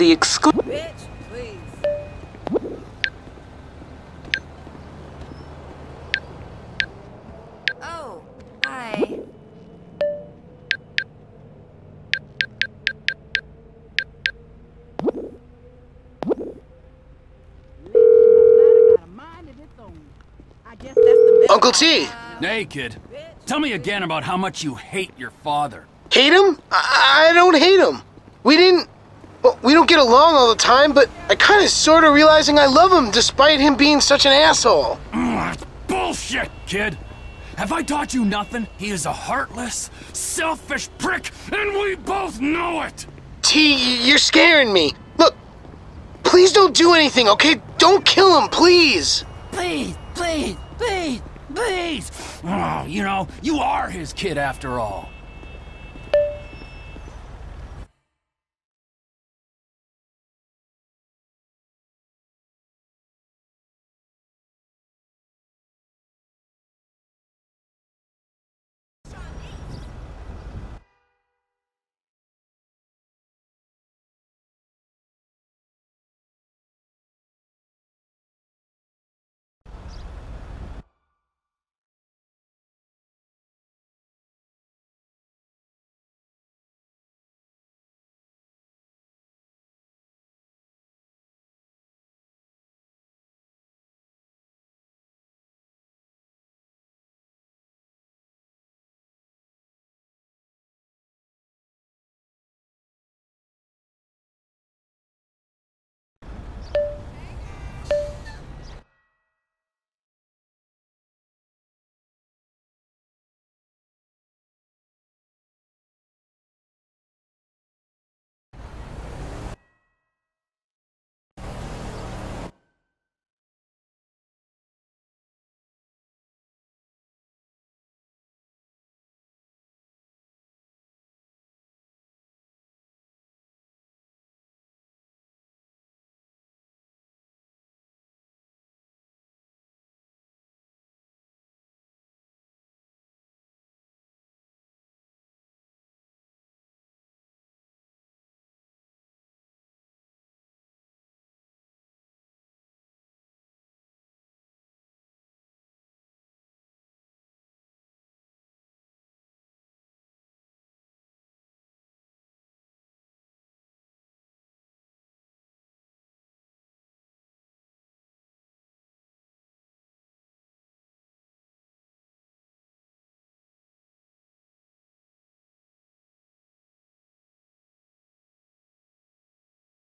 The exclu- Bitch, please. Oh, hi. Uncle T, Hey, kid. Tell me again about how much you hate your father. hate him? I, I don't hate him. We didn't. Well, we don't get along all the time, but I kind of sort of realizing I love him despite him being such an asshole. Mm, that's bullshit, kid. Have I taught you nothing? He is a heartless, selfish prick, and we both know it! T, you're scaring me. Look, please don't do anything, okay? Don't kill him, please. Please, please, please, please! Oh, you know, you are his kid after all.